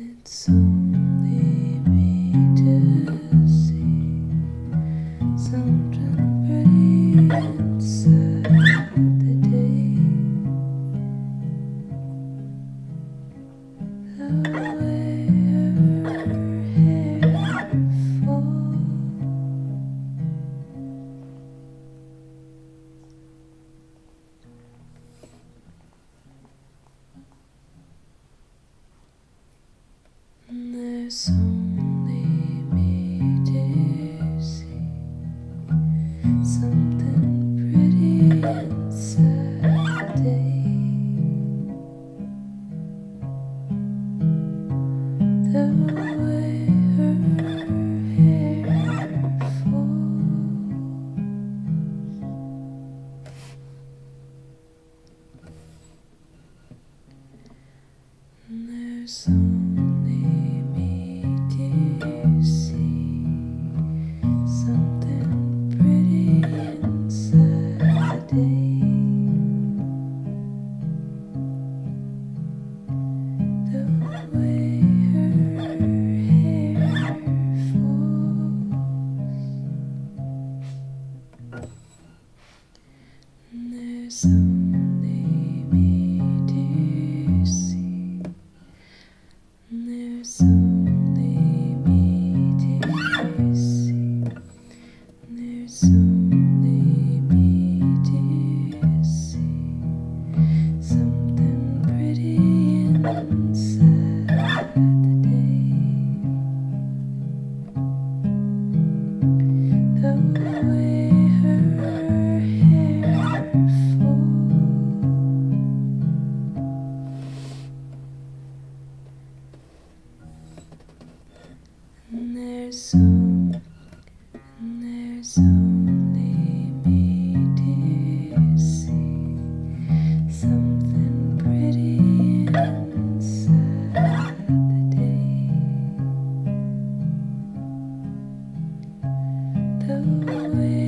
It's only me to see something pretty inside the day. There's only me to see something pretty inside the way her hair falls. There's There's And there's only me to see something pretty the day. The way